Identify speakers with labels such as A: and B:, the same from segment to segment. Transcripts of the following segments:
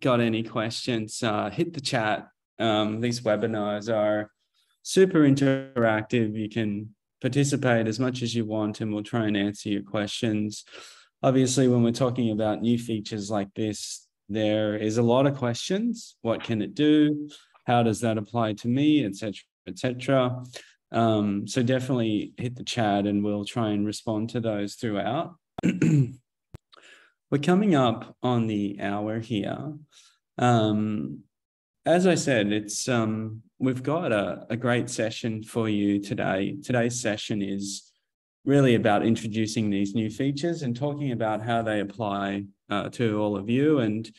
A: got any questions, uh, hit the chat. Um, these webinars are super interactive. You can participate as much as you want, and we'll try and answer your questions. Obviously, when we're talking about new features like this, there is a lot of questions. What can it do? How does that apply to me, etc., etc. Um, so definitely hit the chat, and we'll try and respond to those throughout. we're coming up on the hour here. Um, as I said, it's um, we've got a, a great session for you today. Today's session is really about introducing these new features and talking about how they apply uh, to all of you. And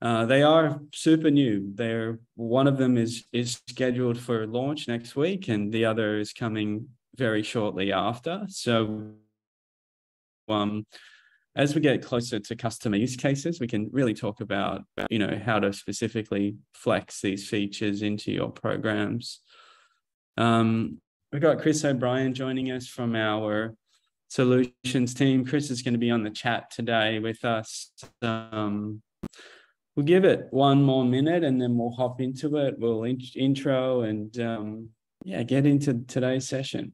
A: uh, they are super new. They're one of them is is scheduled for launch next week, and the other is coming very shortly after. So, um, as we get closer to customer use cases, we can really talk about, you know, how to specifically flex these features into your programs. Um, we've got Chris O'Brien joining us from our solutions team. Chris is going to be on the chat today with us. Um, we'll give it one more minute and then we'll hop into it. We'll in- intro and um, yeah, get into today's session.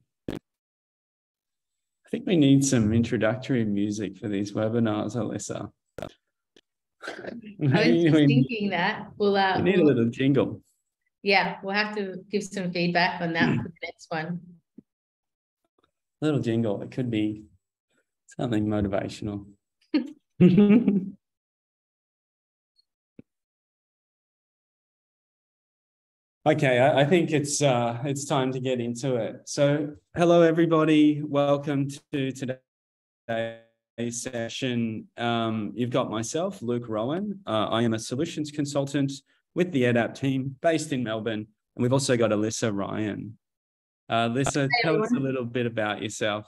A: Think we need some introductory music for these webinars, Alyssa.
B: I was just thinking that. We'll, uh,
A: we need
B: we'll,
A: a little jingle.
B: Yeah, we'll have to give some feedback on that for the next one.
A: Little jingle. It could be something motivational. Okay, I, I, think it's uh, it's time to get into it. So, hello everybody. Welcome to today's session. Um, you've got myself, Luke Rowan. Uh, I am a solutions consultant with the EdApp team based in Melbourne, and we've also got Alyssa Ryan. Uh, Alyssa,
B: Hi,
A: tell us a little bit about yourself.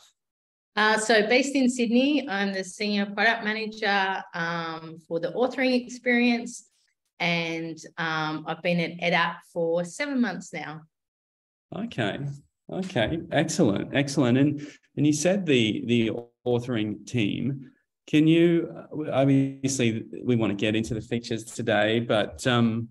B: Uh, so based in Sydney, I'm the senior product manager um, for the authoring experience. And um, I've been at EdApp for seven months now.
A: Okay. Okay. Excellent. Excellent. And and you said the the authoring team. Can you uh, obviously we want to get into the features today, but um,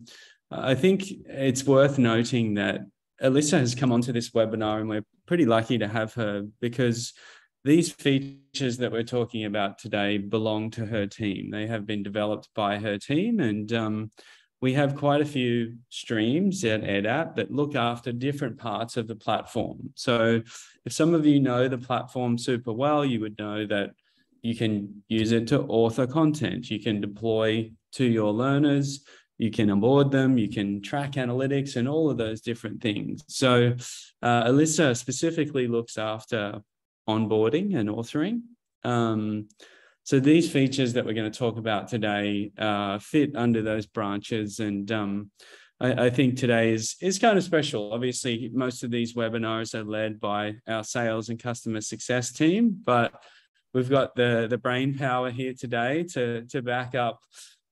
A: I think it's worth noting that Alyssa has come onto this webinar and we're pretty lucky to have her because these features that we're talking about today belong to her team. They have been developed by her team, and um, we have quite a few streams at EdApp that look after different parts of the platform. So, if some of you know the platform super well, you would know that you can use it to author content, you can deploy to your learners. You can onboard them, you can track analytics and all of those different things. So, uh, Alyssa specifically looks after onboarding and authoring. Um, so these features that we're going to talk about today uh, fit under those branches, and um, I, I, think today is is kind of special. Obviously, most of these webinars are led by our sales and customer success team, but we've got the the brain power here today to to back up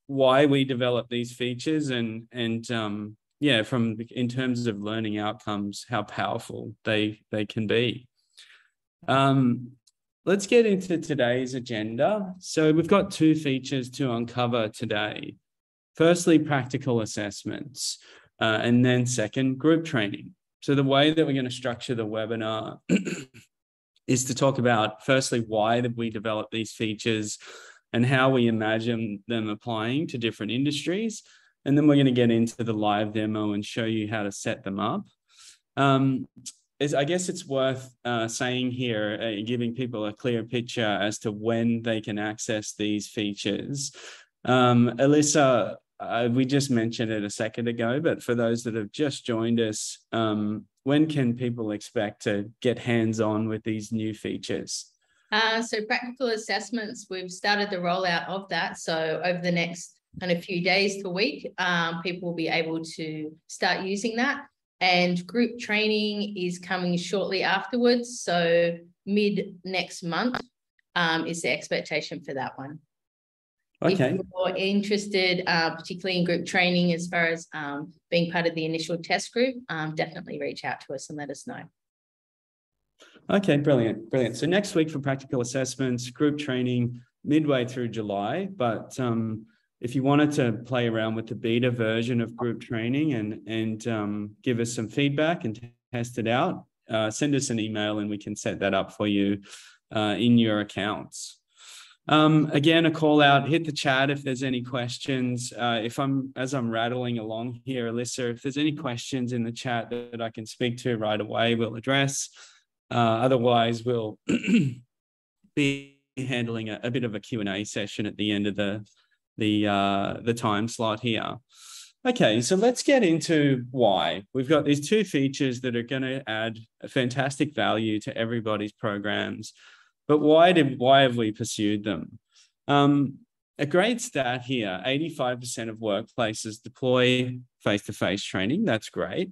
A: why we develop these features and and um, yeah, from in terms of learning outcomes, how powerful they they can be. Um, let's get into today's agenda. So we've got two features to uncover today. Firstly, practical assessments, uh, and then second, group training. So the way that we're going to structure the webinar is to talk about firstly why did we develop these features and how we imagine them applying to different industries. And then we're going to get into the live demo and show you how to set them up. Um, is I guess it's worth uh, saying here, uh, giving people a clear picture as to when they can access these features. Um, Alyssa, uh, we just mentioned it a second ago, but for those that have just joined us, um, when can people expect to get hands on with these new features?
B: Uh, so practical assessments, we've started the rollout of that. So over the next kind of few days to week, um, people will be able to start using that. And group training is coming shortly afterwards. So mid next month um, is the expectation for that one.
A: Okay.
B: If you're interested, uh, particularly in group training, as far as um, being part of the initial test group, um, definitely reach out to us and let us know.
A: Okay, brilliant, brilliant. So next week for practical assessments, group training midway through July, but um, if you wanted to play around with the beta version of group training and and um, give us some feedback and test it out, uh, send us an email and we can set that up for you uh, in your accounts. Um, again, a call out, hit the chat if there's any questions. Uh, if I'm, as I'm rattling along here, Alyssa, if there's any questions in the chat that, I can speak to right away, we'll address. Uh, otherwise, we'll be handling a, a, bit of a Q&A session at the end of the, the, uh, the time slot here. Okay, so let's get into why. We've got these two features that are going to add a fantastic value to everybody's programs. But why did why have we pursued them? Um, a great stat here: eighty-five percent of workplaces deploy face-to-face training. That's great.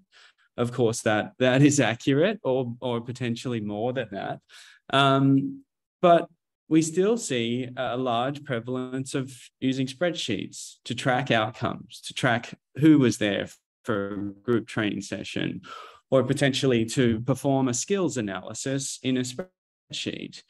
A: Of course, that that is accurate, or or potentially more than that. Um, but we still see a large prevalence of using spreadsheets to track outcomes, to track who was there for a group training session, or potentially to perform a skills analysis in a spreadsheet.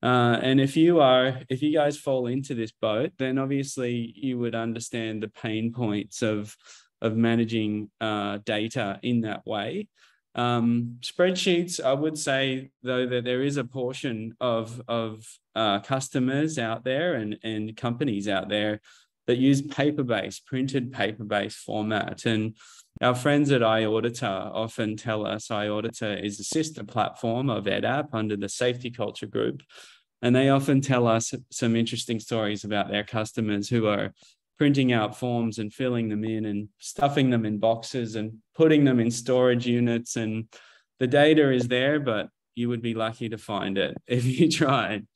A: Uh, and if you are, if you guys fall into this boat, then obviously you would understand the pain points of of managing uh, data in that way. Um, spreadsheets, I would say though that there is a portion of of uh, customers out there and and companies out there that use paper-based, printed paper-based format. And our friends at iAuditor often tell us iAuditor is a sister platform of EdApp under the SafetyCulture group. And they often tell us some interesting stories about their customers who are printing out forms and filling them in and stuffing them in boxes and putting them in storage units. And the data is there, but you would be lucky to find it if you tried.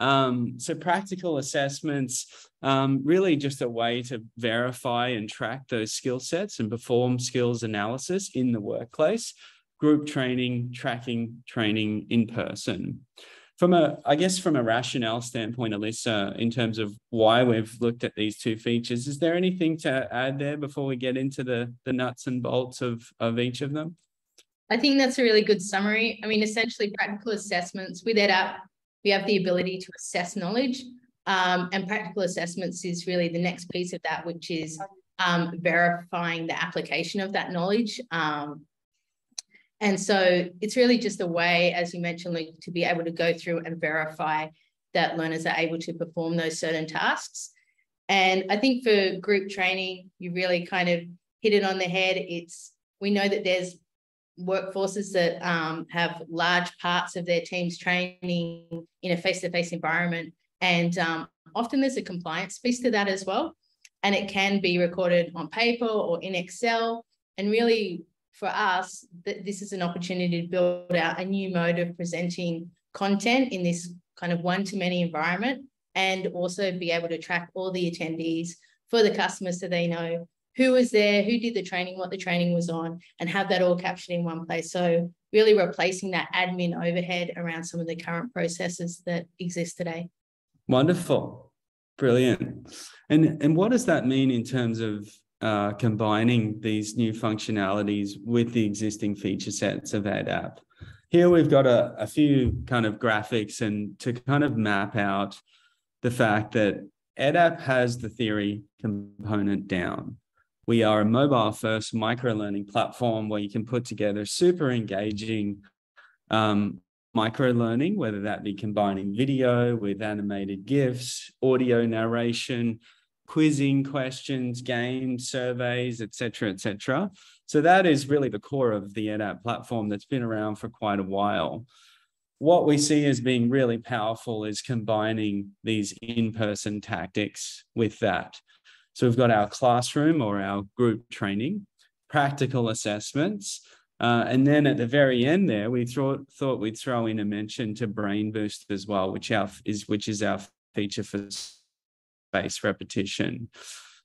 A: Um, so practical assessments, um, really just a way to verify and track those skill sets and perform skills analysis in the workplace, group training, tracking training in person. From a, I guess from a rationale standpoint, Alyssa, in terms of why we've looked at these two features, is there anything to add there before we get into the, the nuts and bolts of, of each of them?
B: I think that's a really good summary. I mean, essentially practical assessments with EdApp we have the ability to assess knowledge. Um, and practical assessments is really the next piece of that, which is um, verifying the application of that knowledge. Um, and so it's really just a way, as you mentioned, like, to be able to go through and verify that learners are able to perform those certain tasks. And I think for group training, you really kind of hit it on the head. It's we know that there's workforces that um, have large parts of their teams training in a face-to-face environment. And um, often there's a compliance piece to that as well. And it can be recorded on paper or in Excel. And really, for us, th- this is an opportunity to build out a new mode of presenting content in this kind of one-to-many environment and also be able to track all the attendees for the customers so they know who was there, who did the training, what the training was on, and have that all captured in one place. So really replacing that admin overhead around some of the current processes that exist today.
A: Wonderful. Brilliant. And, and what does that mean in terms of uh, combining these new functionalities with the existing feature sets of EdApp? Here we've got a, a few kind of graphics and to kind of map out the fact that EdApp has the theory component down. We are a mobile first micro learning platform where you can put together super engaging um, micro learning, whether that be combining video with animated GIFs, audio narration, quizzing questions, games, surveys, etc., etc. So that is really the core of the EdApp platform that's been around for quite a while. What we see as being really powerful is combining these in-person tactics with that. So we've got our classroom or our group training, practical assessments, uh, and then at the very end there, we thought thought we'd throw in a mention to Brain Boost as well, which our is which is our feature for space repetition.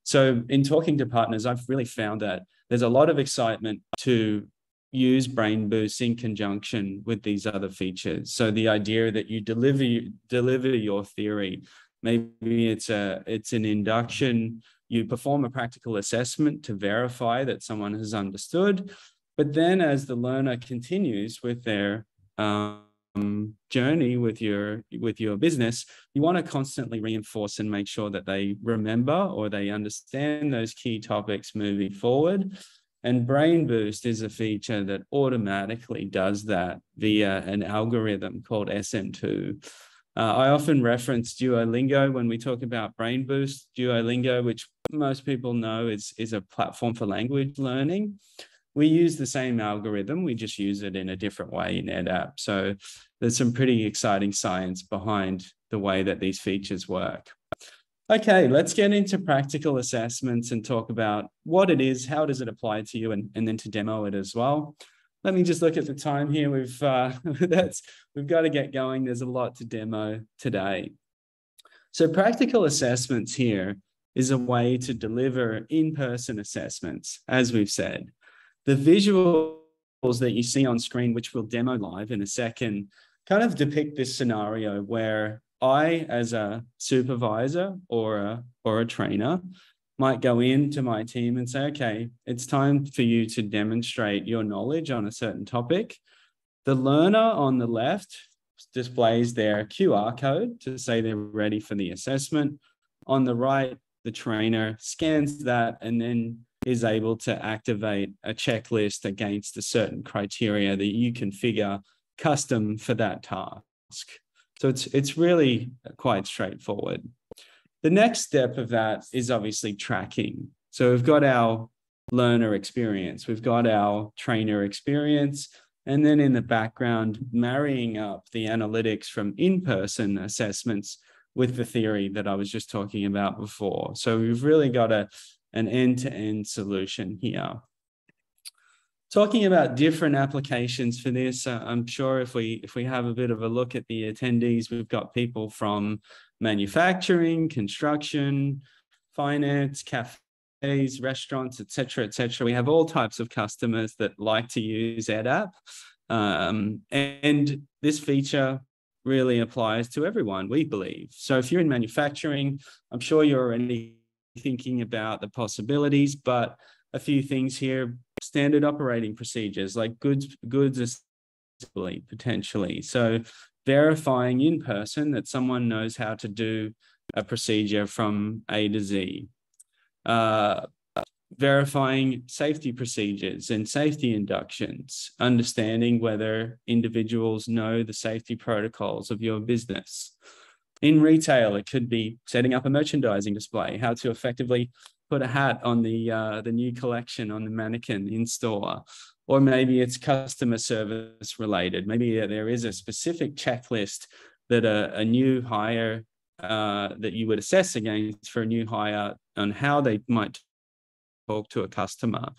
A: So in talking to partners, I've really found that there's a lot of excitement to use Brain Boost in conjunction with these other features. So the idea that you deliver deliver your theory, maybe it's a it's an induction you perform a practical assessment to verify that someone has understood. But then, as the learner continues with their um, journey with your with your business you want to constantly reinforce and make sure that they remember or they understand those key topics moving forward. And brain boost is a feature that automatically does that via an algorithm called sm2 uh, i often reference duolingo when we talk about brain boost. Duolingo which most people know is is a platform for language learning we use the same algorithm, we just use it in a different way in EdApp. So there's some pretty exciting science behind the way that these features work. Okay, let's get into practical assessments and talk about what it is, how does it apply to you, and, and then to demo it as well. Let me just look at the time here. We've uh, that's we've got to get going. There's a lot to demo today. So practical assessments here is a way to deliver in-person assessments, as we've said. The visuals that you see on screen, which we'll demo live in a second, kind of depict this scenario where I, as a supervisor or a, or a trainer, might go into my team and say, okay, it's time for you to demonstrate your knowledge on a certain topic. The learner on the left displays their QR code to say they're ready for the assessment. On the right, the trainer scans that and then is able to activate a checklist against a certain criteria that you configure custom for that task. So it's it's really quite straightforward. The next step of that is obviously tracking. So we've got our learner experience, we've got our trainer experience, and then in the background, marrying up the analytics from in-person assessments with the theory that I was just talking about before. So we've really got a, an end-to-end solution here. Talking about different applications for this, uh, I'm sure if we if we have a bit of a look at the attendees, we've got people from manufacturing, construction, finance, cafes, restaurants, etc., etc. We have all types of customers that like to use EdApp, um, and this feature really applies to everyone. We believe. So if you're in manufacturing, I'm sure you're already thinking about the possibilities, but a few things here. Standard operating procedures like goods goods assembly potentially. So verifying in person that someone knows how to do a procedure from a to z. Uh, verifying safety procedures and safety inductions. Understanding whether individuals know the safety protocols of your business in retail, it could be setting up a merchandising display, how to effectively put a hat on the uh, the new collection on the mannequin in store, or maybe it's customer service related. Maybe there is a specific checklist that a, a new hire uh, that you would assess against for a new hire on how they might talk to a customer,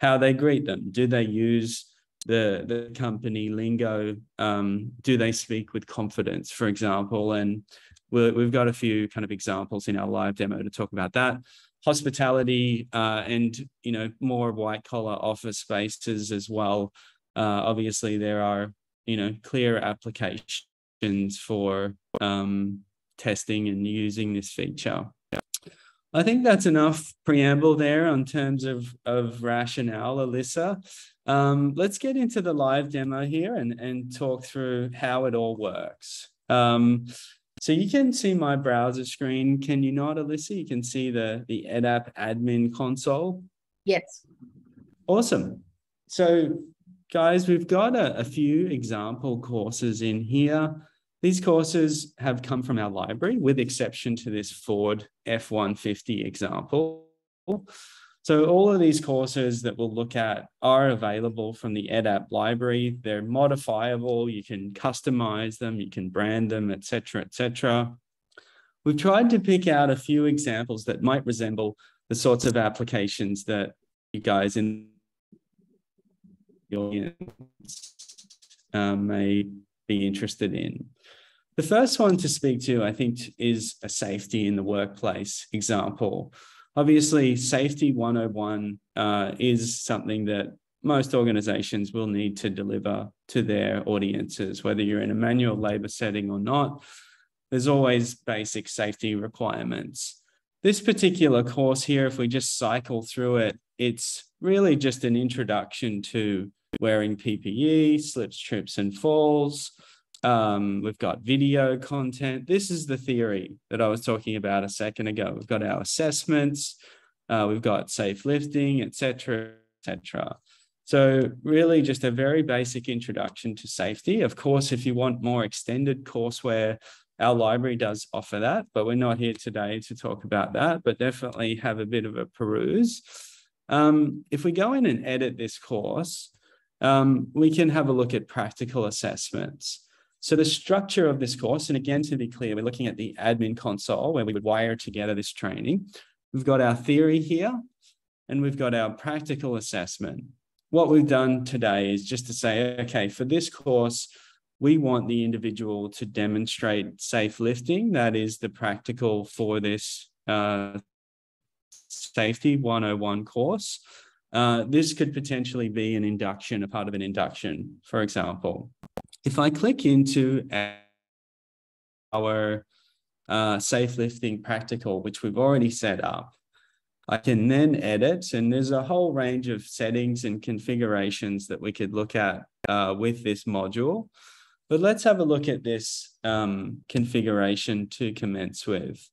A: how they greet them, do they use the the company lingo? Um, do they speak with confidence for example? And we we've got a few kind of examples in our live demo to talk about that hospitality uh, and you know more white collar office spaces as well uh, obviously there are you know clear applications for um, testing and using this feature I think that's enough preamble there on terms of, of rationale, Alyssa. Um, let's get into the live demo here and, and talk through how it all works. Um, so you can see my browser screen. Can you not, Alyssa? You can see the, the EdApp admin console.
B: Yes.
A: Awesome. So guys, we've got a, a few example courses in here. These courses have come from our library, with exception to this Ford F-150 example. So all of these courses that we'll look at are available from the EdApp library. They're modifiable. You can customize them, you can brand them, etc., etc. We've tried to pick out a few examples that might resemble the sorts of applications that you guys in the audience um, may be interested in. The first one to speak to, I think, is a safety in the workplace example. Obviously, safety 101 uh, is something that most organizations will need to deliver to their audiences, whether you're in a manual labor setting or not. There's always basic safety requirements. This particular course here, if we just cycle through it, it's really just an introduction to wearing PPE, slips, trips, and falls, Um, we've got video content. This is the theory that I was talking about a second ago. We've got our assessments, uh, we've got safe lifting, etc., etc. So really just a very basic introduction to safety. Of course, if you want more extended courseware, our library does offer that, but we're not here today to talk about that, but definitely have a bit of a peruse. Um, if we go in and edit this course, um, we can have a look at practical assessments. So the structure of this course, and again, to be clear, we're looking at the admin console where we would wire together this training. We've got our theory here, and we've got our practical assessment. What we've done today is just to say, okay, for this course, we want the individual to demonstrate safe lifting. That is the practical for this uh, safety 101 course. Uh, this could potentially be an induction, a part of an induction, for example. If I click into our uh, safe lifting practical, which we've already set up, I can then edit, and there's a whole range of settings and configurations that we could look at uh, with this module. But let's have a look at this um, configuration to commence with.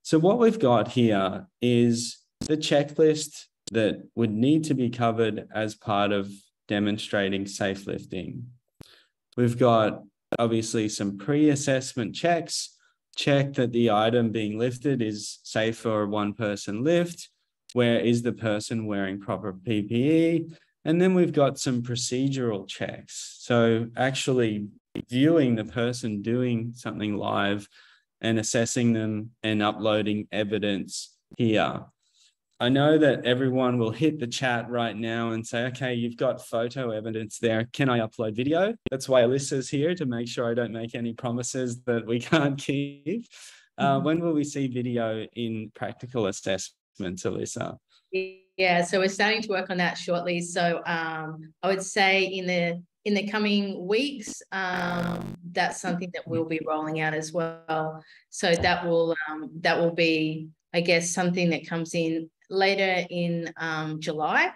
A: So what we've got here is the checklist that would need to be covered as part of demonstrating safe lifting. We've got obviously some pre-assessment checks, check that the item being lifted is safe for one person lift. Where is the person wearing proper PPE? And then we've got some procedural checks. So actually viewing the person doing something live and assessing them and uploading evidence here. I know that everyone will hit the chat right now and say, okay, you've got photo evidence there. Can I upload video? That's why Alyssa's here to make sure I don't make any promises that we can't keep. Uh, mm-hmm. when will we see video in practical assessments, Alyssa?
B: Yeah, so we're starting to work on that shortly. So um, I would say in the in the coming weeks, um, that's something that we'll be rolling out as well. So that will um, that will be, I guess, something that comes in later in um, July.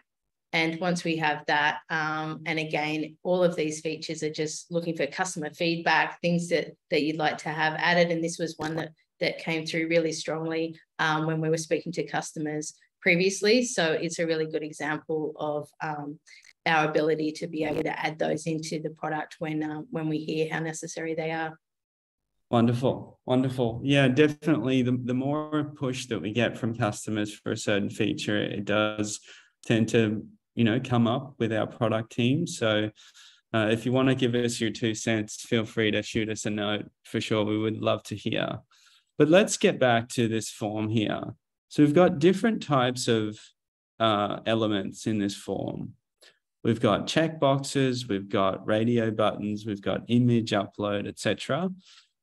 B: And once we have that, um, and again, all of these features are just looking for customer feedback, things that that you'd like to have added. And this was one that that came through really strongly um, when we were speaking to customers previously. So it's a really good example of um, our ability to be able to add those into the product when uh, when we hear how necessary they are.
A: Wonderful, wonderful. Yeah, definitely. The, the more push that we get from customers for a certain feature, it does tend to, you know, come up with our product team. So uh, if you want to give us your two cents, feel free to shoot us a note for sure. We would love to hear. But let's get back to this form here. So we've got different types of uh, elements in this form. We've got check boxes, we've got radio buttons, we've got image upload, etc.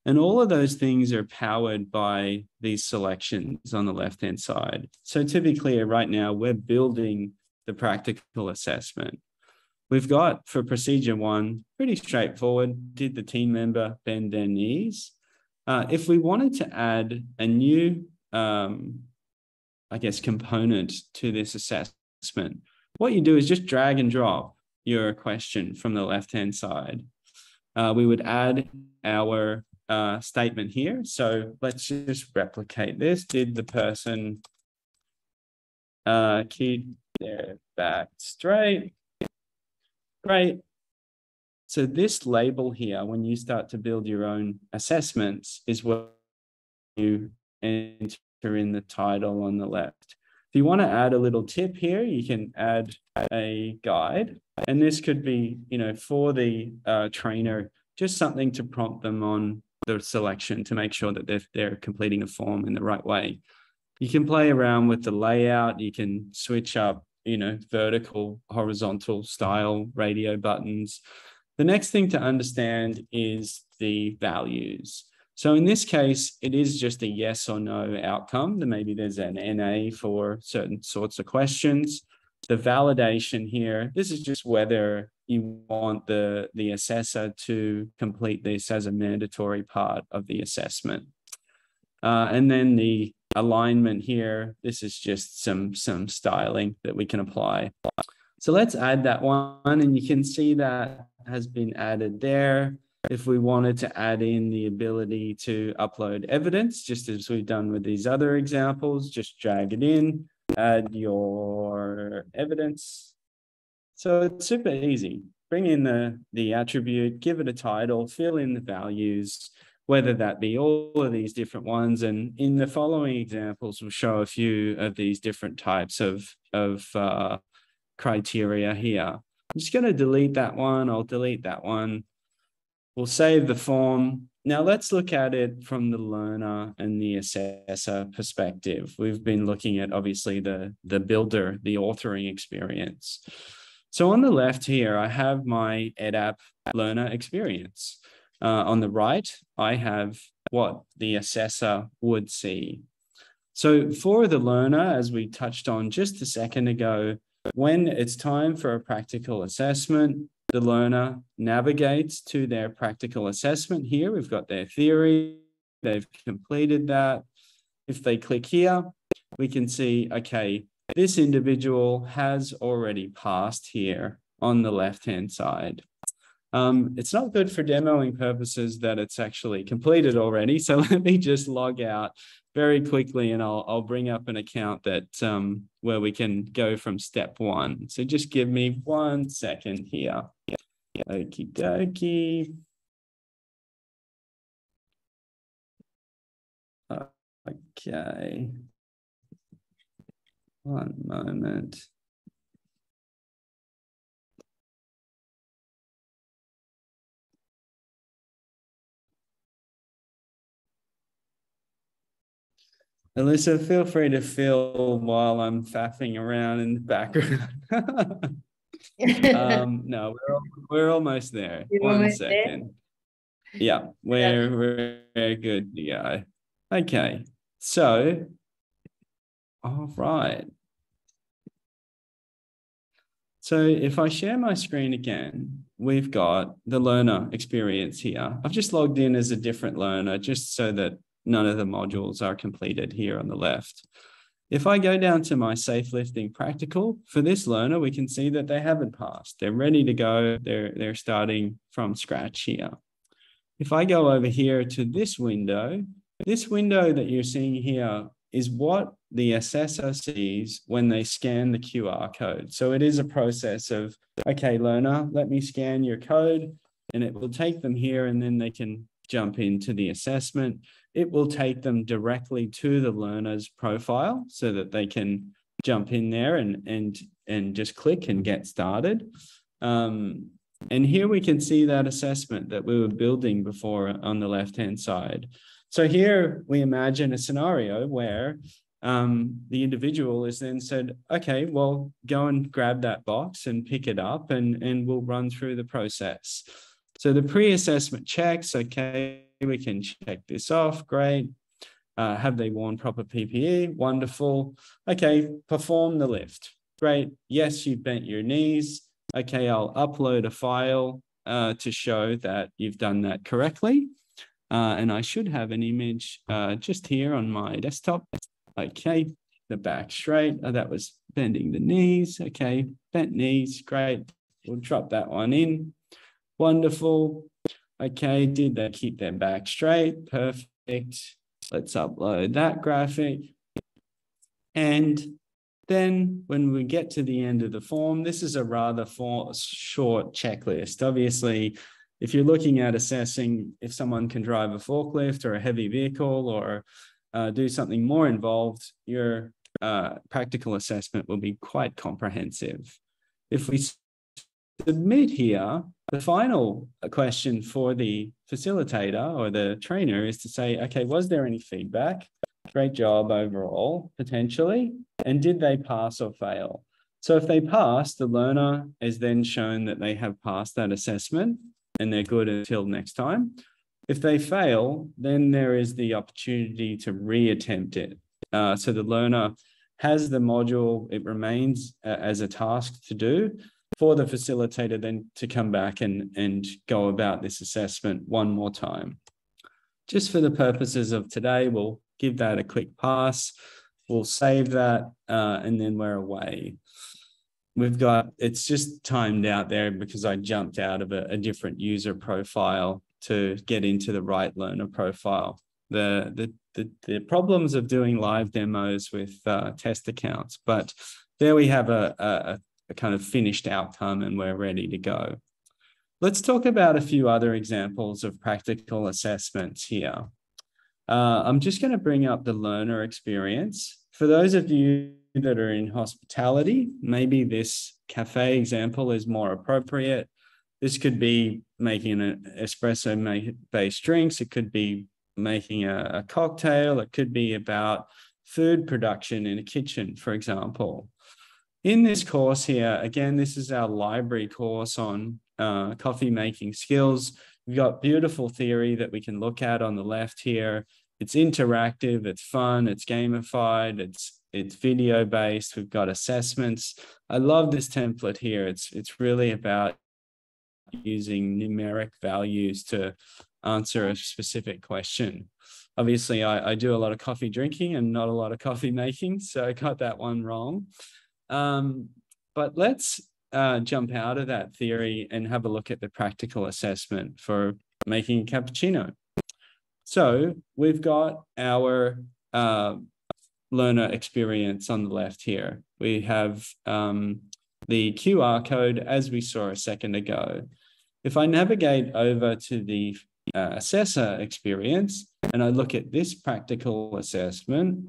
A: And all of those things are powered by these selections on the left-hand side. So to be clear, right now, we're building the practical assessment. We've got for procedure one, pretty straightforward, did the team member bend their knees? Uh, if we wanted to add a new, um, I guess, component to this assessment, what you do is just drag and drop your question from the left-hand side. Uh, we would add our uh, statement here. So let's just replicate this. Did the person uh, keep their back straight? Great. So this label here, when you start to build your own assessments, is what you enter in the title on the left. If you want to add a little tip here, you can add a guide. And this could be, you know, for the uh, trainer, just something to prompt them on the selection to make sure that they're, they're completing the form in the right way. You can play around with the layout. You can switch up, you know, vertical, horizontal style radio buttons. The next thing to understand is the values. So in this case, it is just a yes or no outcome. Maybe there's an NA for certain sorts of questions. The validation here, this is just whether you want the, the assessor to complete this as a mandatory part of the assessment. Uh, and then the alignment here, this is just some, some styling that we can apply. So let's add that one and you can see that has been added there. if we wanted to add in the ability to upload evidence, just as we've done with these other examples, just drag it in, add your evidence. So it's super easy. Bring in the, the attribute, give it a title, fill in the values, whether that be all of these different ones. And in the following examples, we'll show a few of these different types of, of uh, criteria here. I'm just going to delete that one. I'll delete that one. We'll save the form. Now let's look at it from the learner and the assessor perspective. We've been looking at obviously the, the builder, the authoring experience. So on the left here, I have my EdApp learner experience. Uh, on the right, I have what the assessor would see. So for the learner, as we touched on just a second ago, when it's time for a practical assessment, the learner navigates to their practical assessment here. We've got their theory, they've completed that. If they click here, we can see, okay, this individual has already passed here on the left-hand side. Um, it's not good for demoing purposes that it's actually completed already. So let me just log out very quickly and I'll, I'll bring up an account that um, where we can go from step one. So just give me one second here. Okie dokie. Okay. One moment. Alyssa, feel free to fill while I'm faffing around in the background. um, no, we're, we're almost there. You're One almost second. There? Yeah, we're, yeah. we're very good. Yeah. Okay. So, all right. So if I share my screen again, we've got the learner experience here. I've just logged in as a different learner just so that none of the modules are completed here on the left. If I go down to my safe lifting practical for this learner, we can see that they haven't passed. They're ready to go. They're, they're starting from scratch here. If I go over here to this window, this window that you're seeing here is what the assessor sees when they scan the QR code. So it is a process of, okay, learner, let me scan your code and it will take them here and then they can jump into the assessment it will take them directly to the learner's profile so that they can jump in there and and and just click and get started. Um, and here we can see that assessment that we were building before on the left-hand side. So here we imagine a scenario where um, the individual is then said, okay, well, go and grab that box and pick it up and, and we'll run through the process. So the pre-assessment checks, okay, we can check this off. Great. Uh, have they worn proper PPE? Wonderful. Okay, perform the lift. Great. Yes, you bent your knees. Okay, I'll upload a file uh, to show that you've done that correctly. Uh, and I should have an image uh, just here on my desktop. Okay, the back straight. Oh, that was bending the knees. Okay, bent knees. Great. We'll drop that one in. Wonderful. Okay, did they keep their back straight? Perfect. Let's upload that graphic. And then when we get to the end of the form, this is a rather short checklist. Obviously, if you're looking at assessing if someone can drive a forklift or a heavy vehicle or uh, do something more involved, your uh, practical assessment will be quite comprehensive. If we submit here, the final question for the facilitator or the trainer is to say, okay, was there any feedback? Great job overall, potentially. And did they pass or fail? So if they pass, the learner is then shown that they have passed that assessment and they're good until next time. If they fail, then there is the opportunity to reattempt it. Uh, so the learner has the module, it remains uh, as a task to do, for the facilitator then to come back and, and go about this assessment one more time. Just for the purposes of today, we'll give that a quick pass. We'll save that uh, and then we're away. We've got, it's just timed out there because I jumped out of a, a different user profile to get into the right learner profile. The, the, the, the problems of doing live demos with uh, test accounts, but there we have a, a, a kind of finished outcome and we're ready to go. Let's talk about a few other examples of practical assessments here. Uh, I'm just going to bring up the learner experience. For those of you that are in hospitality, maybe this cafe example is more appropriate. This could be making an espresso based drinks. It could be making a, a cocktail. It could be about food production in a kitchen, for example. In this course here, again, this is our library course on uh, coffee making skills. We've got beautiful theory that we can look at on the left here. It's interactive, it's fun, it's gamified, it's it's video based. We've got assessments. I love this template here. It's it's really about using numeric values to answer a specific question. Obviously, I, I do a lot of coffee drinking and not a lot of coffee making, so I got that one wrong. Um, but let's uh, jump out of that theory and have a look at the practical assessment for making a cappuccino. So we've got our uh, learner experience on the left here. We have um, the QR code as we saw a second ago. If I navigate over to the uh, assessor experience and I look at this practical assessment,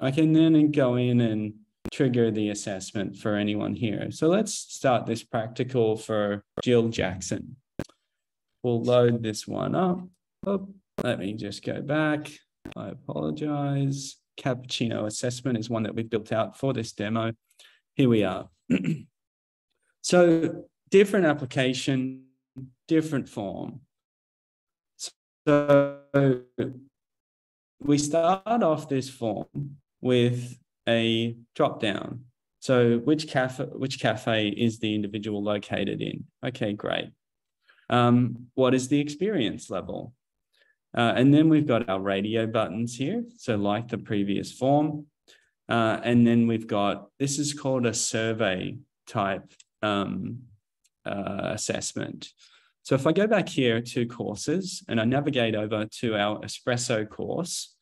A: I can then go in and trigger the assessment for anyone here. So let's start this practical for Jill Jackson. We'll load this one up. Oh, let me just go back. I apologize. Cappuccino assessment is one that we've built out for this demo. Here we are. so different application, different form. So we start off this form with a drop down. So which cafe, which cafe is the individual located in? Okay, great. Um, what is the experience level? Uh, and then we've got our radio buttons here. So like the previous form. Uh, and then we've got, this is called a survey type um, uh, assessment. So if I go back here to courses and I navigate over to our espresso course,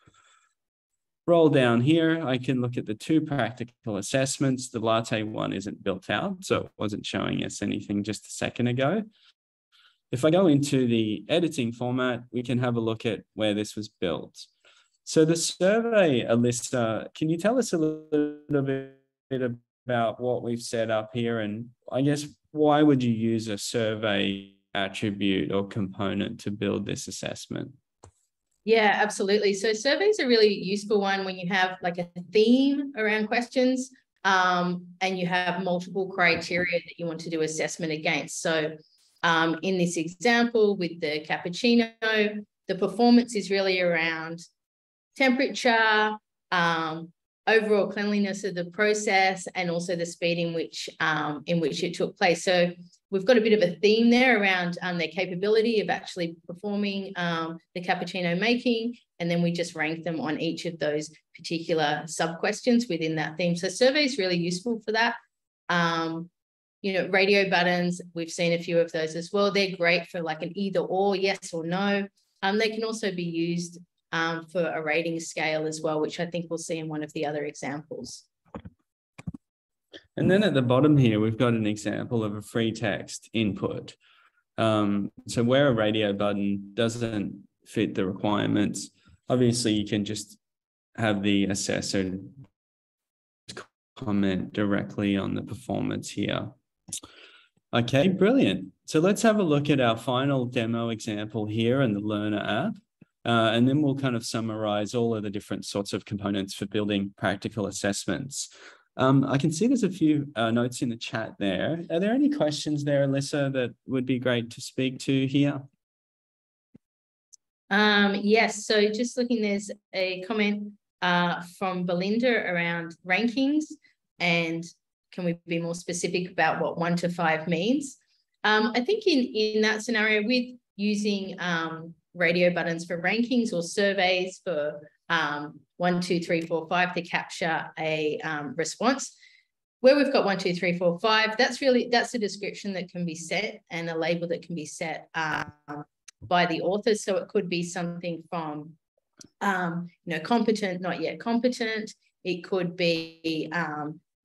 A: roll down here, I can look at the two practical assessments. The latte one isn't built out, so it wasn't showing us anything just a second ago. If I go into the editing format, we can have a look at where this was built. So the survey, Alyssa, can you tell us a little bit about what we've set up here? And I guess, why would you use a survey attribute or component to build this assessment?
B: Yeah, absolutely. So surveys are really useful one when you have like a theme around questions um, and you have multiple criteria that you want to do assessment against. So um, in this example with the cappuccino, the performance is really around temperature, um, overall cleanliness of the process, and also the speed in which um, in which it took place. So we've got a bit of a theme there around um, their capability of actually performing um, the cappuccino making, and then we just rank them on each of those particular sub questions within that theme. So survey is really useful for that. Um, you know, radio buttons, we've seen a few of those as well. They're great for like an either or, yes or no. Um, they can also be used um, for a rating scale as well, which I think we'll see in one of the other examples.
A: And then at the bottom here, we've got an example of a free text input. Um, so where a radio button doesn't fit the requirements, obviously you can just have the assessor comment directly on the performance here. Okay, brilliant. So let's have a look at our final demo example here in the Learner app. Uh, and then we'll kind of summarize all of the different sorts of components for building practical assessments. Um, I can see there's a few uh, notes in the chat there. Are there any questions there, Alyssa, that would be great to speak to here?
B: Um, yes, so just looking, there's a comment uh, from Belinda around rankings and can we be more specific about what one to five means? Um, I think in, in that scenario with using um, radio buttons for rankings or surveys for um, one, two, three, four, five to capture a um, response. Where we've got one, two, three, four, five, that's really, that's a description that can be set and a label that can be set um, by the author. So it could be something from, um, you know, competent, not yet competent. It could be,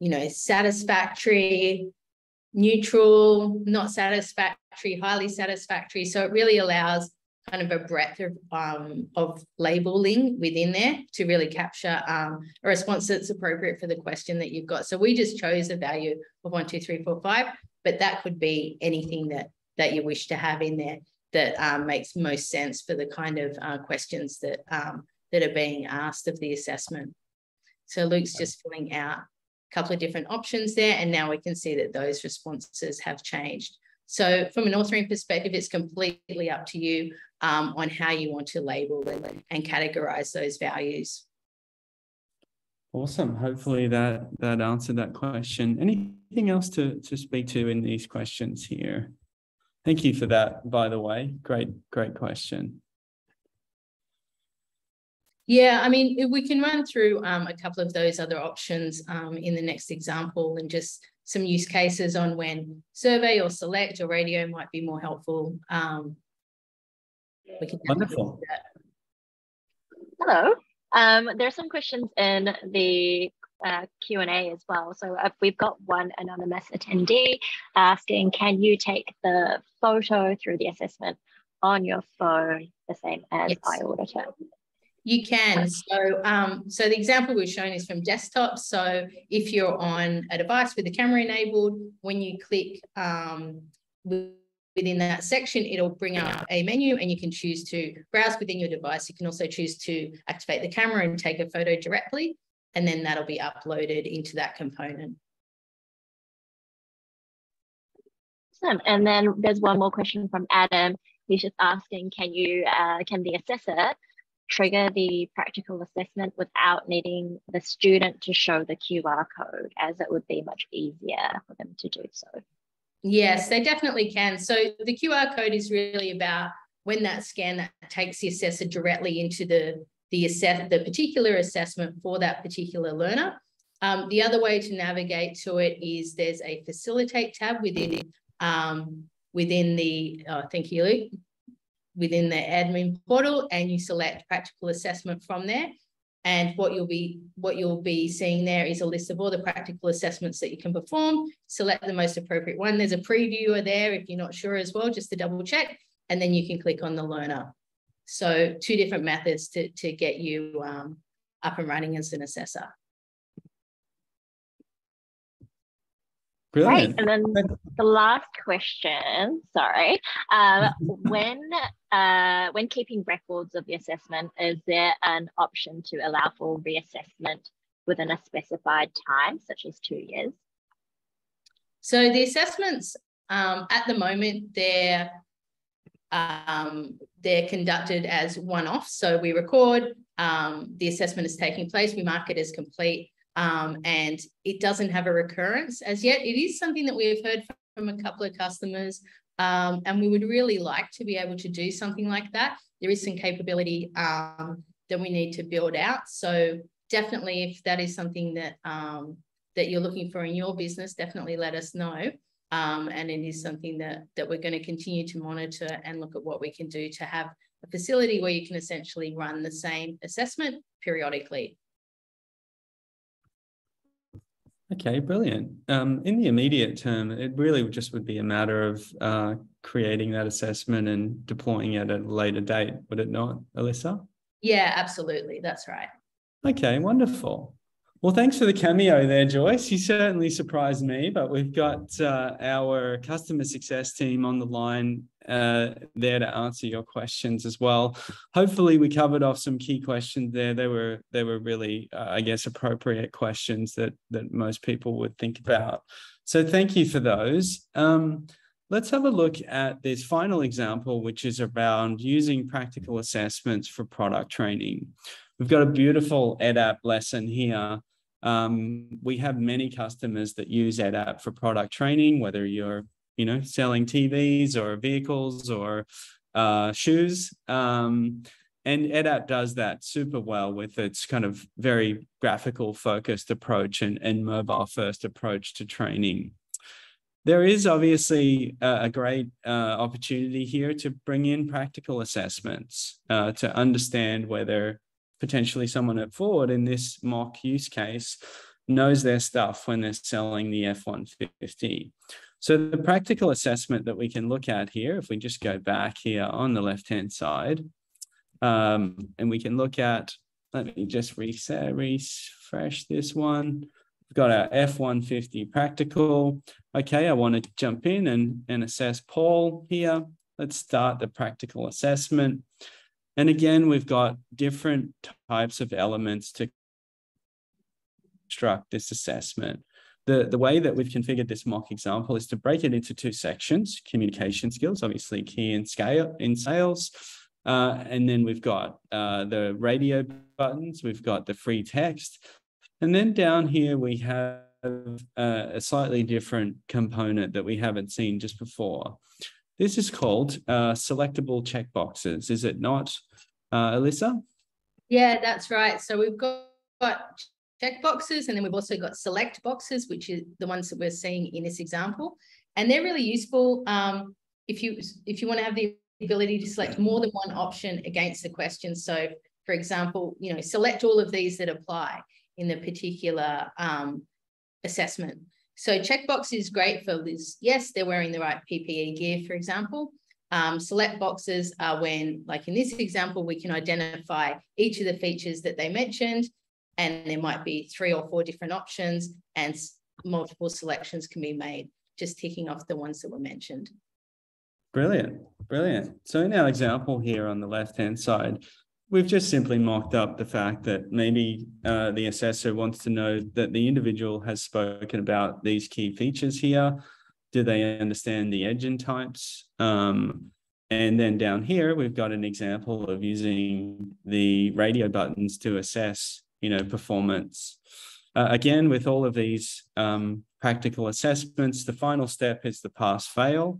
B: you know, satisfactory, neutral, not satisfactory, highly satisfactory. So it really allows kind of a breadth of, um, of labeling within there to really capture um, a response that's appropriate for the question that you've got. So we just chose a value of one, two, three, four, five, but that could be anything that that you wish to have in there that um, makes most sense for the kind of uh, questions that um, that are being asked of the assessment. So Luke's just filling out couple of different options there, and now we can see that those responses have changed. So from an authoring perspective, it's completely up to you um, on how you want to label and, and categorize those values.
A: Awesome. Hopefully that that answered that question. Anything else to, to speak to in these questions here? Thank you for that, by the way. Great, great question.
B: Yeah, I mean, we can run through um, a couple of those other options um, in the next example and just some use cases on when survey or select or radio might be more helpful. Um,
A: we can Wonderful.
C: Hello. Um, there's some questions in the uh, Q&A as well. So uh, we've got one anonymous attendee asking, can you take the photo through the assessment on your phone the same as yes. iAuditor?
B: You can. So, um, so the example we've shown is from desktop. So if you're on a device with the camera enabled, when you click um, within that section, it'll bring up a menu and you can choose to browse within your device. You can also choose to activate the camera and take a photo directly, and then that'll be uploaded into that component.
C: Awesome. And then there's one more question from Adam. He's just asking, can you, uh, can the assessor trigger the practical assessment without needing the student to show the QR code as it would be much easier for them to do so?
B: Yes, they definitely can. So the QR code is really about when that scan that takes the assessor directly into the the assess the particular assessment for that particular learner. Um, the other way to navigate to it is there's a facilitate tab within um, within the oh, thank you Luke within the admin portal and you select practical assessment from there. And what you'll be what you'll be seeing there is a list of all the practical assessments that you can perform. Select the most appropriate one. There's a previewer there if you're not sure as well, just to double check. And then you can click on the learner. So two different methods to, to get you um, up and running as an assessor.
C: Brilliant. Right. And then the last question, sorry. Um, when uh, when keeping records of the assessment, is there an option to allow for reassessment within a specified time, such as two years?
B: So the assessments um, at the moment, they're um, they're conducted as one-off. So we record, um, the assessment is taking place, we mark it as complete, um, and it doesn't have a recurrence as yet. It is something that we've heard from a couple of customers, um, and we would really like to be able to do something like that. There is some capability um, that we need to build out. So definitely, if that is something that um, that you're looking for in your business, definitely let us know. Um, and it is something that that we're going to continue to monitor and look at what we can do to have a facility where you can essentially run the same assessment periodically.
A: Okay, brilliant. Um, in the immediate term, it really just would be a matter of uh, creating that assessment and deploying it at a later date, would it not, Alyssa?
B: Yeah, absolutely. That's right.
A: Okay, wonderful. Well, thanks for the cameo there, Joyce. You certainly surprised me, but we've got uh, our customer success team on the line uh, there to answer your questions as well. Hopefully, we covered off some key questions there. They were they were really, uh, I guess, appropriate questions that that most people would think about. So, thank you for those. Um, let's have a look at this final example, which is around using practical assessments for product training. We've got a beautiful EdApp lesson here um, we have many customers that use EdApp for product training, whether you're, you know, selling TVs or vehicles or uh, shoes. Um, and EdApp does that super well with its kind of very graphical focused approach and, and mobile first approach to training. there is obviously a, a great uh, opportunity here to bring in practical assessments uh, to understand whether potentially someone at Ford in this mock use case knows their stuff when they're selling the F-150. So the practical assessment that we can look at here, if we just go back here on the left-hand side, um, and we can look at, let me just reset, refresh this one. We've got our F-150 practical. Okay, I want to jump in and, and assess Paul here. Let's start the practical assessment. And again, we've got different types of elements to construct this assessment. The, the way that we've configured this mock example is to break it into two sections, communication skills, obviously key in scale in sales. Uh, and then we've got uh, the radio buttons, we've got the free text. And then down here, we have uh, a slightly different component that we haven't seen just before. This is called uh, selectable checkboxes, is it not, uh, Alyssa?
B: Yeah, that's right. So we've got, got check boxes and then we've also got select boxes, which is the ones that we're seeing in this example. And they're really useful um, if you if you want to have the ability to select more than one option against the question. So for example, you know, select all of these that apply in the particular um, assessment. So checkbox is great for this. Yes, they're wearing the right PPE gear, for example. Um, select boxes are when, like in this example, we can identify each of the features that they mentioned, and there might be three or four different options, and multiple selections can be made, just ticking off the ones that were mentioned.
A: Brilliant, brilliant. So in our example here on the left-hand side, We've just simply mocked up the fact that maybe uh, the assessor wants to know that the individual has spoken about these key features here. Do they understand the engine types? Um, and then down here, we've got an example of using the radio buttons to assess, you know, performance. Uh, again, with all of these um, practical assessments, the final step is the pass fail.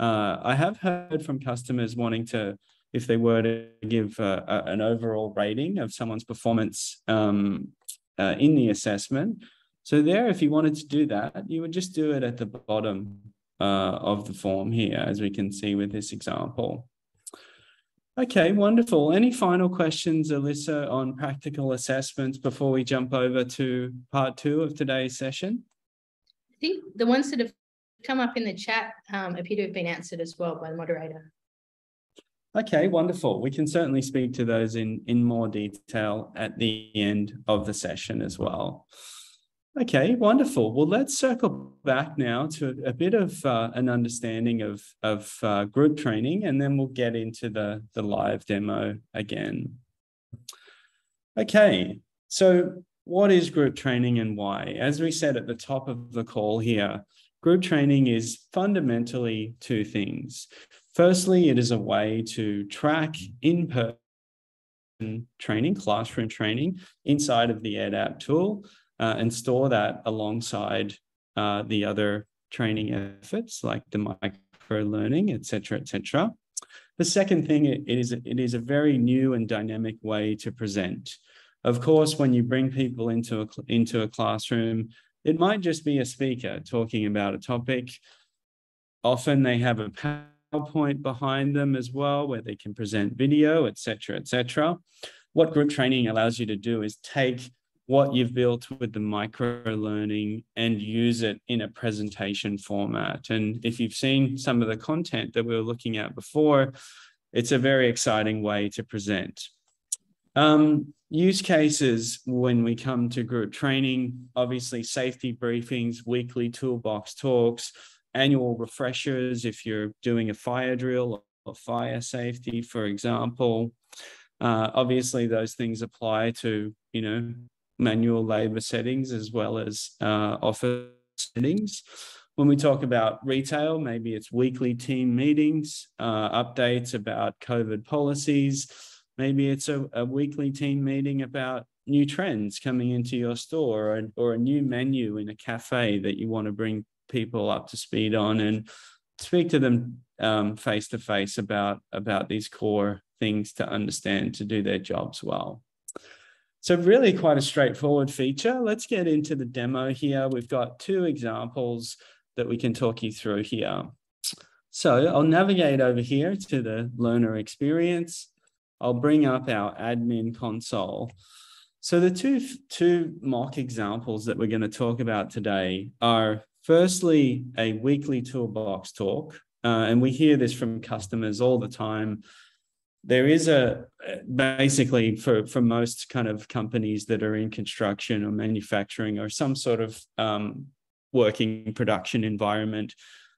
A: Uh, I have heard from customers wanting to if they were to give a, a, an overall rating of someone's performance um, uh, in the assessment. So there, if you wanted to do that, you would just do it at the bottom uh, of the form here, as we can see with this example. Okay, wonderful. Any final questions, Alyssa, on practical assessments before we jump over to part two of today's session?
B: I think the ones that have come up in the chat um, appear to have been answered as well by the moderator.
A: Okay, wonderful. We can certainly speak to those in, in more detail at the end of the session as well. Okay, wonderful. Well, let's circle back now to a bit of uh, an understanding of, of uh, group training, and then we'll get into the, the live demo again. Okay, so what is group training and why? As we said at the top of the call here, group training is fundamentally two things. Firstly, it is a way to track in person training, classroom training inside of the EdApp tool uh, and store that alongside uh, the other training efforts like the micro learning, et cetera, et cetera. The second thing, it is, it is a very new and dynamic way to present. Of course, when you bring people into a, into a classroom, it might just be a speaker talking about a topic. Often they have a PowerPoint behind them as well, where they can present video, etc., etc. What group training allows you to do is take what you've built with the micro learning and use it in a presentation format. And if you've seen some of the content that we were looking at before, it's a very exciting way to present. Um, use cases when we come to group training, obviously safety briefings, weekly toolbox talks, annual refreshers if you're doing a fire drill or fire safety, for example. Uh, obviously, those things apply to, you know, manual labor settings as well as uh, office settings. When we talk about retail, maybe it's weekly team meetings, uh, updates about COVID policies. Maybe it's a, a, weekly team meeting about new trends coming into your store or, or a new menu in a cafe that you want to bring people up to speed on and speak to them face to face about about these core things to understand to do their jobs well. So really quite a straightforward feature. Let's get into the demo here. We've got two examples. that we can talk you through here. So I'll navigate over here to the learner experience. I'll bring up our admin console. So the two, two mock examples that we're going to talk about today are firstly a weekly toolbox talk. Uh, and we hear this from customers all the time. There is a basically for, for most kind of companies that are in construction or manufacturing or some sort of um, working production environment,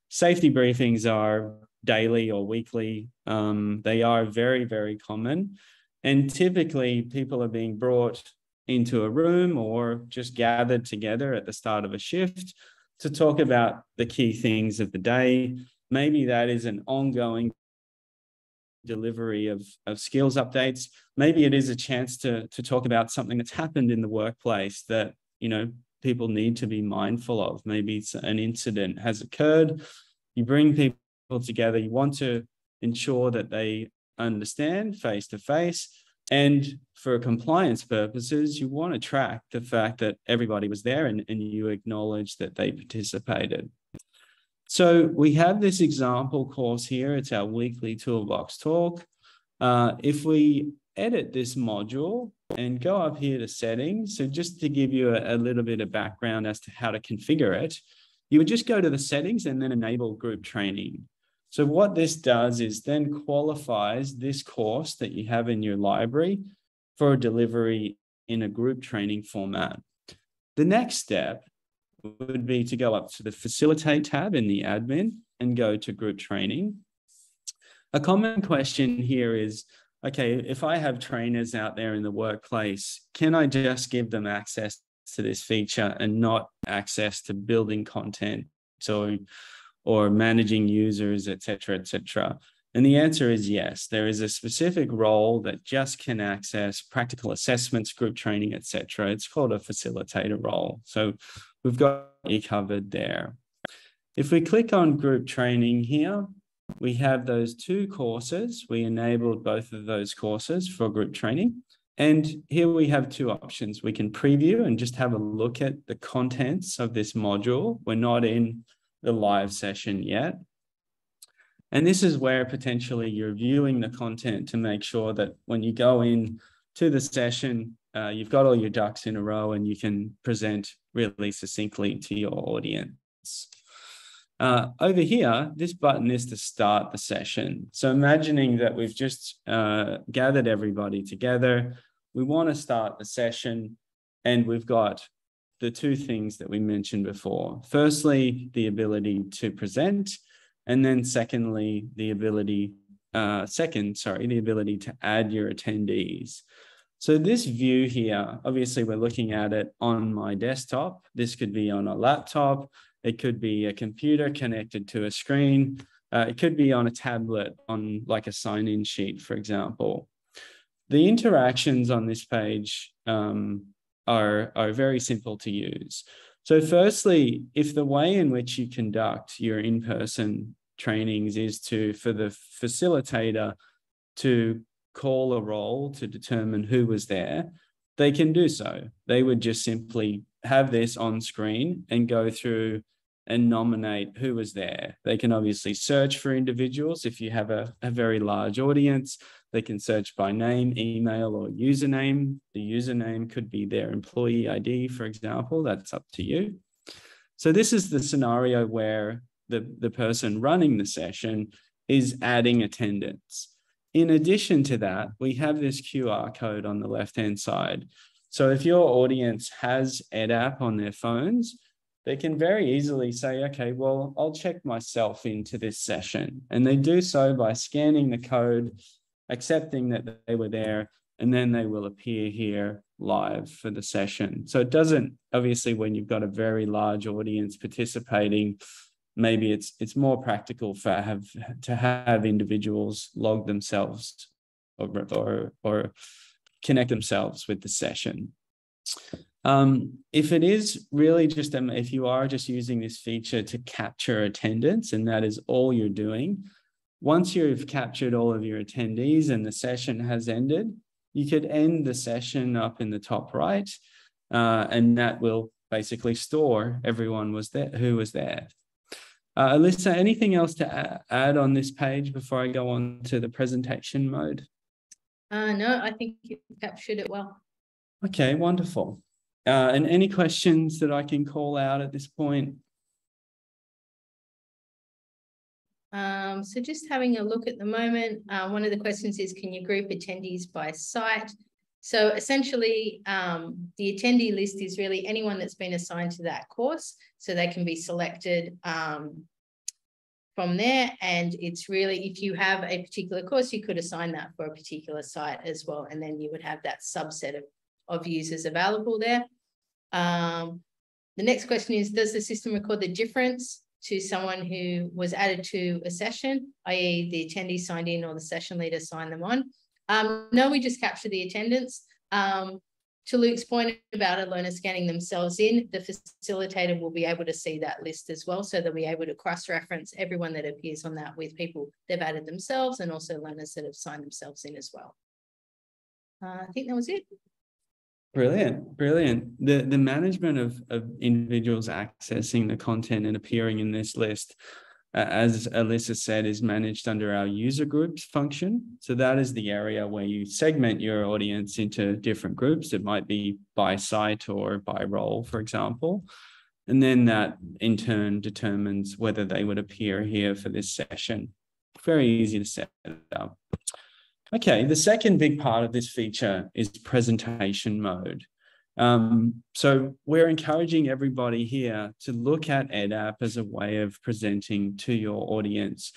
A: safety briefings are daily or weekly. Um, they are very, very common. And typically, people are being brought into a room or just gathered together at the start of a shift to talk about the key things of the day. Maybe that is an ongoing delivery of, of skills updates. Maybe it is a chance to, to talk about something that's happened in the workplace that, you know, people need to be mindful of. Maybe it's an incident has occurred. You bring people together. You want to ensure that they understand face to face. And for compliance purposes, you want to track the fact that everybody was there and, and you acknowledge that they participated. So we have this example course here. It's our weekly toolbox talk. Uh, if we edit this module and go up here to settings, so just to give you a, a little bit of background as to how to configure it, you would just go to the settings and then enable group training. So what this does is then qualifies this course that you have in your library for a delivery in a group training format. The next step would be to go up to the facilitate tab in the admin and go to group training. A common question here is, okay, if I have trainers out there in the workplace, can I just give them access to this feature and not access to building content or, or managing users, et cetera, et cetera? And the answer is yes. There is a specific role that just can access practical assessments, group training, et cetera. It's called a facilitator role. So we've got you covered there. If we click on group training here, we have those two courses. We enabled both of those courses for group training. And here we have two options. We can preview and just have a look at the contents of this module. We're not in the live session yet. And this is where potentially you're viewing the content to make sure that when you go in to the session, uh, you've got all your ducks in a row and you can present really succinctly to your audience. Uh, over here, this button is to start the session. So imagining that we've just uh, gathered everybody together, we want to start the session and we've got the two things that we mentioned before. Firstly, the ability to present and then secondly, the ability, uh, second, sorry, the ability to add your attendees. So this view here, obviously we're looking at it on my desktop. This could be on a laptop. It could be a computer connected to a screen. Uh, it could be on a tablet on like a sign-in sheet, for example. The interactions on this page um, are, are very simple to use. So, firstly, if the way in which you conduct your in person trainings is to, for the facilitator to call a roll to determine who was there, they can do so. They would just simply have this on screen and go through and nominate who was there. They can obviously search for individuals if you have a, a very large audience. They can search by name, email, or username. The username could be their employee ID, for example. That's up to you. So, this is the scenario where the, the person running the session is adding attendance. In addition to that, we have this QR code on the left hand side. So, if your audience has EdApp on their phones, they can very easily say, okay, well, I'll check myself into this session. And they do so by scanning the code, accepting that they were there, and then they will appear here live for the session. So it doesn't, obviously, when you've got a very large audience participating, maybe it's it's more practical for have to have individuals log themselves or or, or connect themselves with the session. Um, if it is really just, um, if you are just using this feature to capture attendance and that is all you're doing, once you've captured all of your attendees and the session has ended, you could end the session up in the top right, uh, and that will basically store everyone was there who was there. Uh, Alyssa, anything else to add on this page before I go on to the presentation mode?
B: Uh, no, I think you captured it well.
A: Okay, wonderful. Uh, and any questions that I can call out at this point?
B: Um, so just having a look at the moment, uh, one of the questions is, can you group attendees by site? So essentially, um, the attendee list is really anyone that's been assigned to that course. So they can be selected um, from there. And it's really, if you have a particular course, you could assign that for a particular site as well. And then you would have that subset of, of users available there. Um, the next question is, does the system record the difference to someone who was added to a session, i.e. the attendee signed in or the session leader signed them on? Um, no, we just capture the attendance. Um, to Luke's point about a learner scanning themselves in, the facilitator will be able to see that list as well. So they'll be able to cross-reference everyone that appears on that with people they've added themselves and also learners that have signed themselves in as well. Uh, I think that was it.
A: Brilliant, brilliant. The the management of, of individuals accessing the content and appearing in this list as Alyssa said, is managed under our user groups function. So that is the area where you segment your audience into different groups. It might be by site or by role, for example. And then that in turn determines whether they would appear here for this session. Very easy to set up. Okay, the second big part of this feature is presentation mode. Um, so we're encouraging everybody here to look at EdApp as a way of presenting to your audience.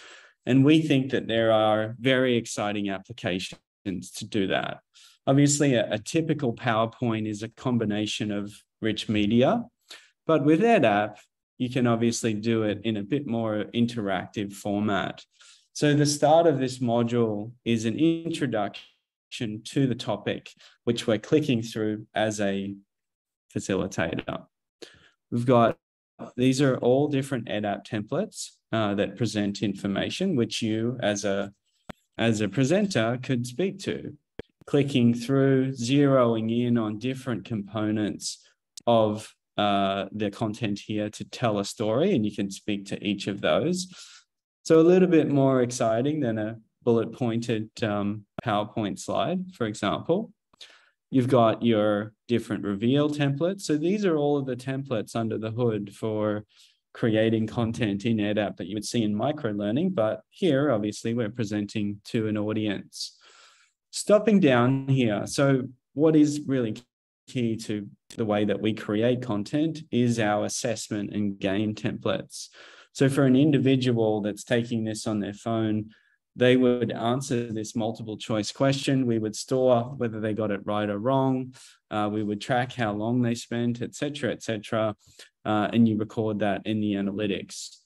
A: And we think that there are very exciting applications to do that. Obviously, a, a typical PowerPoint is a combination of rich media, but with EdApp, you can obviously do it in a bit more interactive format. So the start of this module is an introduction to the topic, which we're clicking through as a facilitator. We've got, these are all different EdApp templates uh, that present information, which you as a, as a presenter could speak to. Clicking through, zeroing in on different components of uh, the content here to tell a story, and you can speak to each of those. So a little bit more exciting than a bullet pointed um, PowerPoint slide, for example. You've got your different reveal templates. So these are all of the templates under the hood for creating content in EdApp that you would see in microlearning. But here, obviously, we're presenting to an audience. Stopping down here. So what is really key to the way that we create content is our assessment and game templates. So for an individual that's taking this on their phone, they would answer this multiple choice question. We would store whether they got it right or wrong. Uh, we would track how long they spent, et cetera, et cetera. Uh, and you record that in the analytics.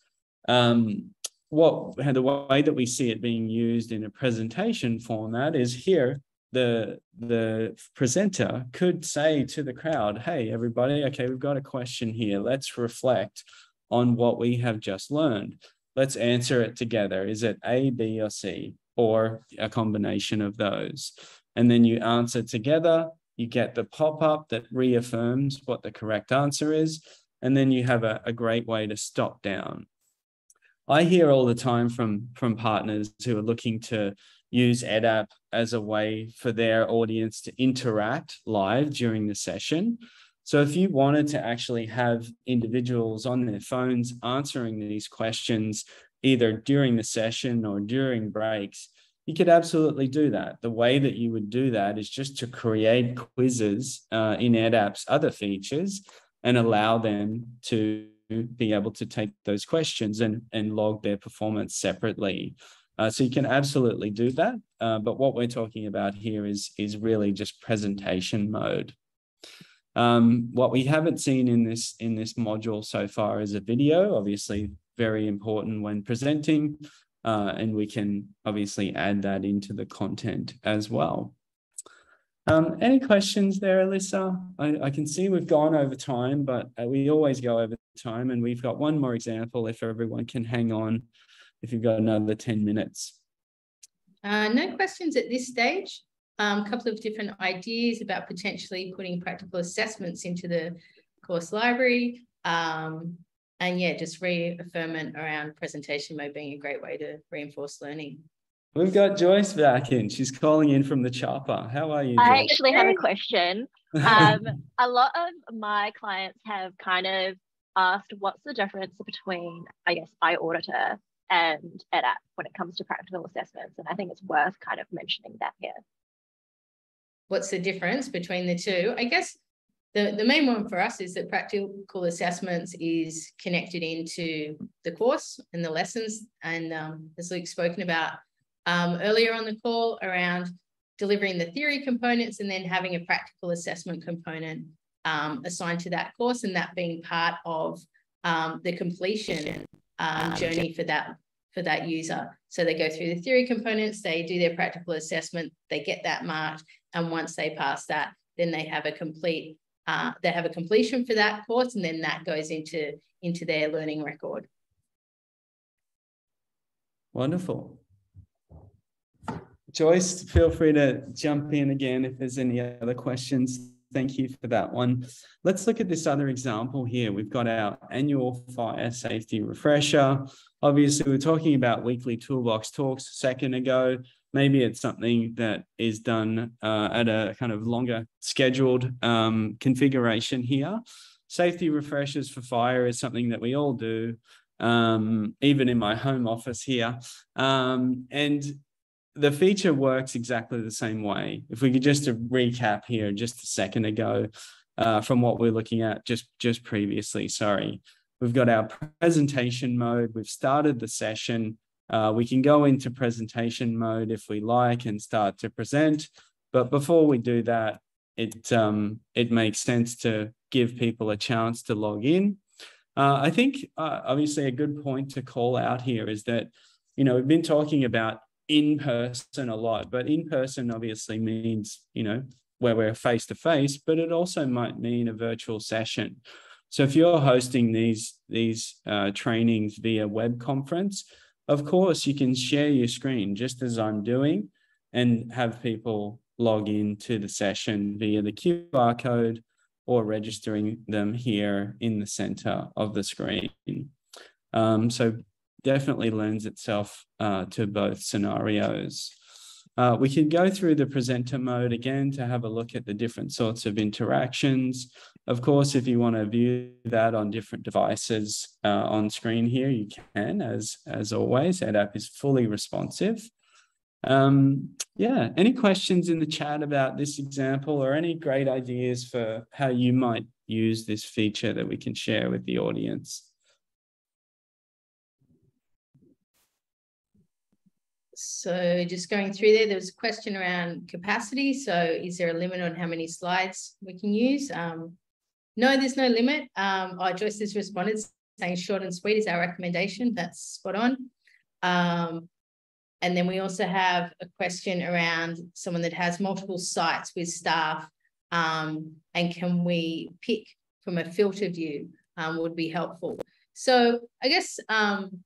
A: Um, what the way that we see it being used in a presentation format is here the the presenter could say to the crowd hey everybody okay we've got a question here let's reflect on what we have just learned let's answer it together. Is it A, B, or C, or a combination of those? And then you answer together. You get the pop up that reaffirms what the correct answer is. And then you have a, a great way to stop down. I hear all the time from, from partners who are looking to use EdApp as a way for their audience to interact live during the session. So if you wanted to actually have individuals on their phones answering these questions, either during the session or during breaks, you could absolutely do that. The way that you would do that is just to create quizzes uh, in EdApp's other features and allow them to be able to take those questions and, and log their performance separately. Uh, so you can absolutely do that. Uh, but what we're talking about here is, is really just presentation mode. Um, what we haven't seen in this in this module so far is a video, obviously very important when presenting, uh, and we can obviously add that into the content as well. Um, any questions there, Alyssa? I, I, can see we've gone over time, but uh, we always go over time, and we've got one more example if everyone can hang on, if you've got another 10 minutes.
B: Uh, no questions at this stage a um, couple of different ideas about potentially putting practical assessments into the course library. Um, and yeah, just reaffirmment around presentation mode being a great way to reinforce learning.
A: We've got Joyce back in. She's calling in from the chopper. How are you? Joyce?
C: I actually have a question. Um, a lot of my clients have kind of asked what's the difference between, I guess, iAuditor and EdApp when it comes to practical assessments. And I think it's worth kind of mentioning that here.
B: What's the difference between the two? I guess the, the main one for us is that practical assessments is connected into the course and the lessons. And um, as Luke's spoken about um, earlier on the call around delivering the theory components and then having a practical assessment component um, assigned to that course and that being part of um, the completion um, journey for that for that user. So they go through the theory components, they do their practical assessment, they get that marked, and once they pass that, then they have a complete uh, they have a completion for that course, and then that goes into into their learning record.
A: Wonderful. Joyce, feel free to jump in again if there's any other questions. Thank you for that one. Let's look at this other example here. We've got our annual fire safety refresher. Obviously, we we're talking about weekly toolbox talks a second ago. Maybe it's something that is done uh, at a kind of longer scheduled um, configuration here. Safety refreshers for fire is something that we all do, um, even in my home office here. Um, and the feature works exactly the same way. If we could just recap here just a second ago uh, from what we're looking at just, just previously, sorry. We've got our presentation mode. We've started the session. Uh, we can go into presentation mode if we like and start to present. But before we do that, it, um, it makes sense to give people a chance to log in. Uh, I think uh, obviously a good point to call out here is that, you know, we've been talking about in person a lot, but in person obviously means, you know, where we're face to face, but it also might mean a virtual session. So if you're hosting these, these uh, trainings via web conference, of course you can share your screen just as I'm doing and have people log in to the session via the QR code or registering them here in the center of the screen. Um, so definitely lends itself uh, to both scenarios. Uh, we can go through the presenter mode again to have a look at the different sorts of interactions. Of course, if you want to view that on different devices uh, on screen here, you can, as, as always, EdApp is fully responsive. Um, yeah, any questions in the chat about this example or any great ideas for how you might use this feature that we can share with the audience?
B: So just going through there, there was a question around capacity. So is there a limit on how many slides we can use? Um, no, there's no limit. Um, oh, Joyce has responded saying short and sweet is our recommendation. That's spot on. Um, and then we also have a question around someone that has multiple sites with staff um, and can we pick from a filter view um, would be helpful. So I guess um,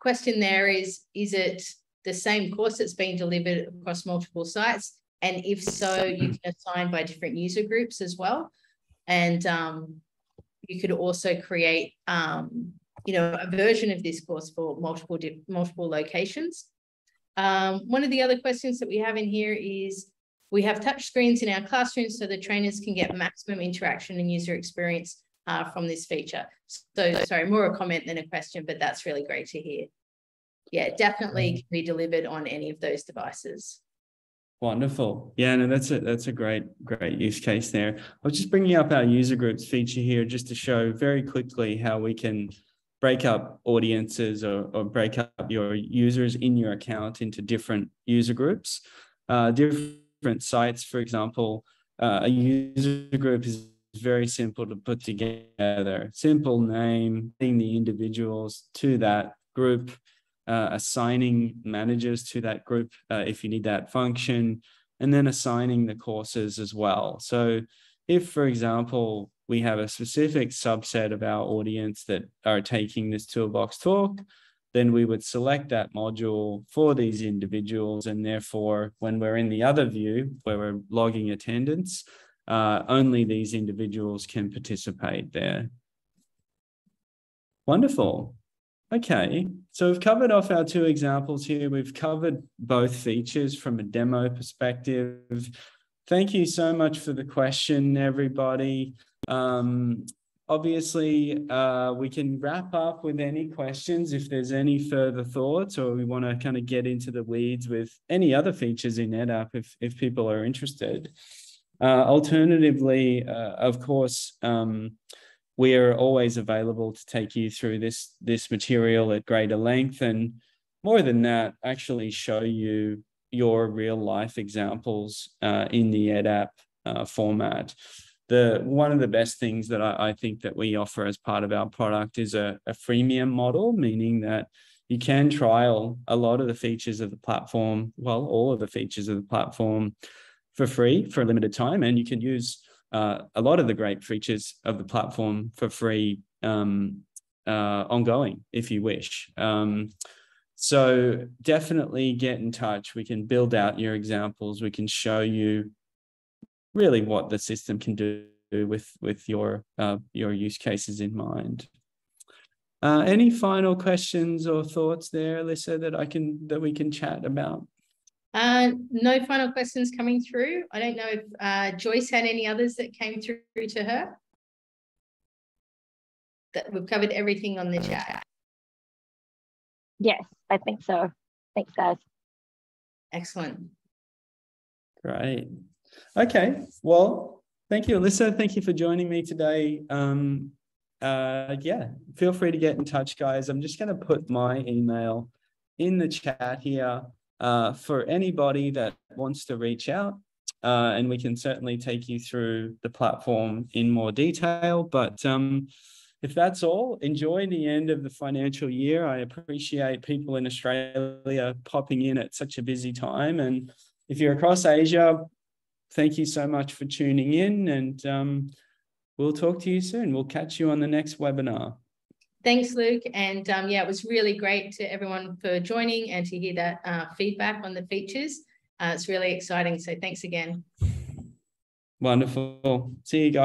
B: question there is, is it the same course that's being delivered across multiple sites? And if so, you can assign by different user groups as well. And um, you could also create, um, you know, a version of this course for multiple multiple locations. Um, one of the other questions that we have in here is we have touch screens in our classrooms so the trainers can get maximum interaction and user experience uh, from this feature. So sorry, more a comment than a question, but that's really great to hear yeah, definitely can be delivered on any of those devices.
A: Wonderful. Yeah, no, that's a that's a great great use case there. I was just bringing up our user groups feature here just to show very quickly how we can break up audiences or, or break up your users in your account into different user groups, uh, different sites. For example, uh, a user group is very simple to put together. Simple name, adding the individuals to that group, uh, assigning managers to that group uh, if you need that function, and then assigning the courses as well. So if, for example, we have a specific subset of our audience that are taking this toolbox talk, then we would select that module for these individuals. And therefore, when we're in the other view where we're logging attendance, uh, only these individuals can participate there. Wonderful. Okay, so we've covered off our two examples here. We've covered both features from a demo perspective. Thank you so much for the question, everybody. Um, obviously, uh, we can wrap up with any questions if there's any further thoughts or we want to kind of get into the weeds with any other features in EdApp if, if people are interested. Uh, alternatively, uh, of course, um, we are always available to take you through this this material at greater length and more than that actually show you your real life examples uh, in the EdApp uh, format. The one of the best things that I, I, think that we offer as part of our product is a, a freemium model meaning that you can trial a lot of the features of the platform well all of the features of the platform for free for a limited time and you can use uh, a lot of the great features of the platform for free um, uh, ongoing if you wish. Um, so definitely get in touch. We can build out your examples. We can show you really what the system can do with with your uh, your use cases in mind. Uh, any final questions or thoughts there, Alyssa, that I can that we can chat about?
B: Uh, no final questions coming through. I don't know if uh, Joyce had any others that came through to her. That we've covered everything on the chat.
C: Yes, I think so. Thanks, guys.
B: Excellent.
A: Great. Okay. Well, thank you, Alyssa. Thank you for joining me today. Um, uh, yeah, feel free to get in touch, guys. I'm just going to put my email in the chat here uh, for anybody that wants to reach out. Uh, and we can certainly take you through the platform in more detail. But um, if that's all, enjoy the end of the financial year. I appreciate people in Australia popping in at such a busy time. And if you're across Asia, thank you so much for tuning in. And um, we'll talk to you soon. We'll catch you on the next webinar.
B: Thanks, Luke. And um, yeah, it was really great to everyone for joining and to hear that uh, feedback on the features. Uh, it's really exciting. So thanks again.
A: Wonderful. See you guys.